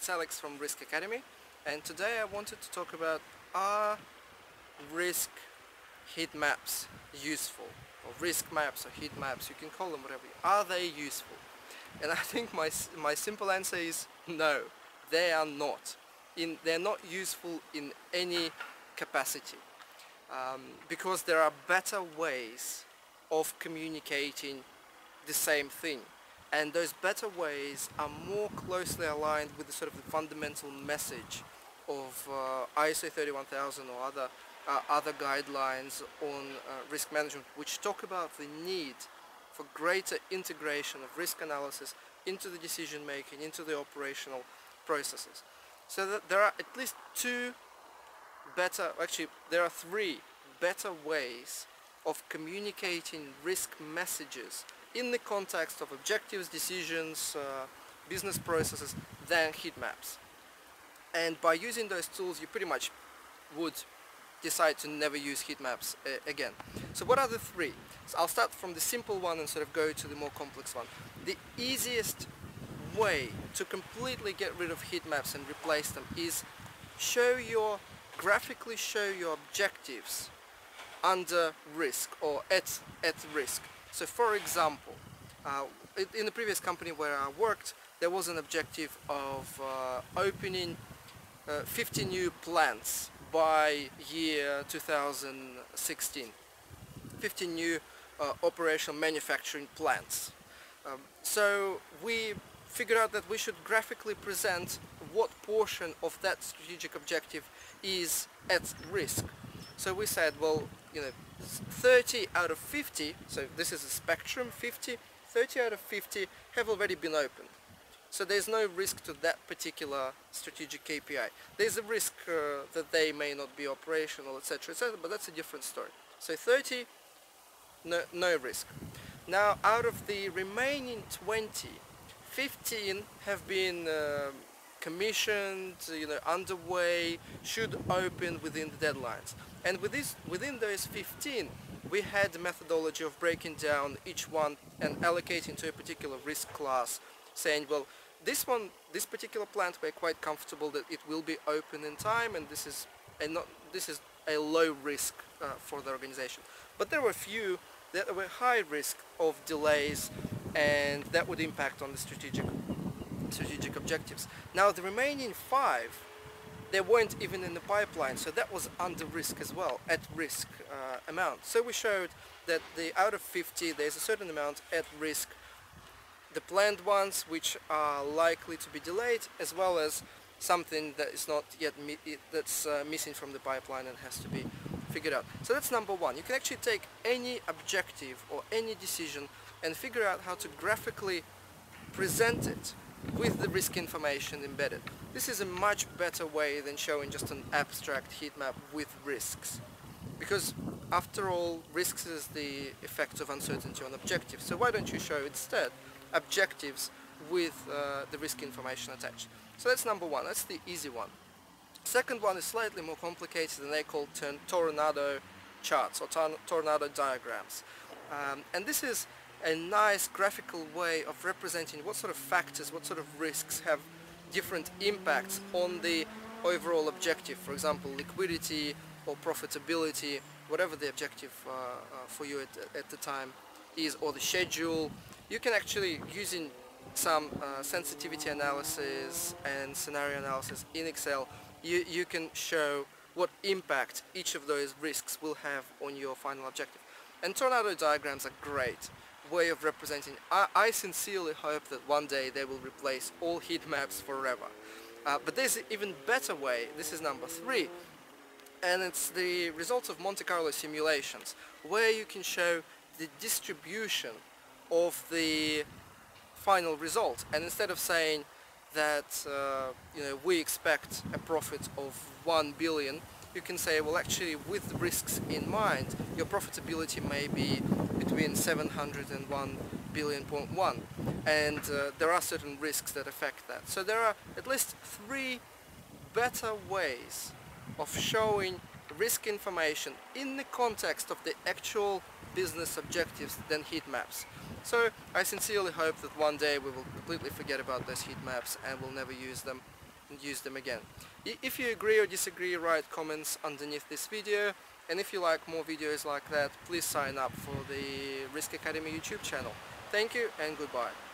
it's Alex from Risk Academy and today I wanted to talk about are risk heat maps useful? Or risk maps or heat maps you can call them whatever are they useful? And I think my, my simple answer is no they are not. In they're not useful in any capacity um, because there are better ways of communicating the same thing and those better ways are more closely aligned with the sort of the fundamental message of uh, ISO 31000 or other uh, other guidelines on uh, risk management which talk about the need for greater integration of risk analysis into the decision making, into the operational processes. So that there are at least two better, actually there are three better ways of communicating risk messages in the context of objectives, decisions, uh, business processes than heat maps. And by using those tools you pretty much would decide to never use heat maps uh, again. So what are the three? So I'll start from the simple one and sort of go to the more complex one. The easiest way to completely get rid of heat maps and replace them is show your graphically show your objectives under risk or at, at risk. So for example, uh, in the previous company where I worked, there was an objective of uh, opening uh, 50 new plants by year 2016. 50 new uh, operational manufacturing plants. Um, so we figured out that we should graphically present what portion of that strategic objective is at risk. So we said, well, you know, 30 out of 50, so this is a spectrum, 50, 30 out of 50 have already been opened. So there's no risk to that particular strategic KPI. There's a risk uh, that they may not be operational, etc., etc., but that's a different story. So 30, no, no risk. Now, out of the remaining 20, 15 have been uh, commissioned, you know, underway, should open within the deadlines. And with this, within those 15, we had the methodology of breaking down each one and allocating to a particular risk class, saying, well, this one, this particular plant, we're quite comfortable that it will be open in time, and this is a not, this is a low risk uh, for the organization. But there were a few that were high risk of delays, and that would impact on the strategic strategic objectives. Now the remaining five, they weren't even in the pipeline, so that was under risk as well, at risk uh, amount. So we showed that the out of 50, there's a certain amount at risk. The planned ones, which are likely to be delayed, as well as something that is not yet that's uh, missing from the pipeline and has to be figured out. So that's number one. You can actually take any objective or any decision and figure out how to graphically present it with the risk information embedded. This is a much better way than showing just an abstract heat map with risks. Because after all, risks is the effect of uncertainty on objectives. So why don't you show instead objectives with uh, the risk information attached. So that's number one, that's the easy one. Second one is slightly more complicated and they call tornado charts or tornado diagrams. Um, and this is a nice graphical way of representing what sort of factors, what sort of risks have different impacts on the overall objective. For example, liquidity or profitability, whatever the objective uh, uh, for you at, at, the time is, or the schedule. You can actually, using some uh, sensitivity analysis and scenario analysis in Excel, you, you can show what impact each of those risks will have on your final objective. And tornado diagrams are great way of representing. I, I, sincerely hope that one day they will replace all heat maps forever. Uh, but there's an even better way, this is number three, and it's the results of Monte Carlo simulations, where you can show the distribution of the final result. And instead of saying that uh, you know we expect a profit of 1 billion, you can say, well actually with the risks in mind, your profitability may be between 700 and 1 billion point one and uh, there are certain risks that affect that. So there are at least three better ways of showing risk information in the context of the actual business objectives than heat maps. So I sincerely hope that one day we will completely forget about those heat maps and we'll never use them use them again. If you agree or disagree, write comments underneath this video. And if you like more videos like that, please sign up for the Risk Academy YouTube channel. Thank you and goodbye.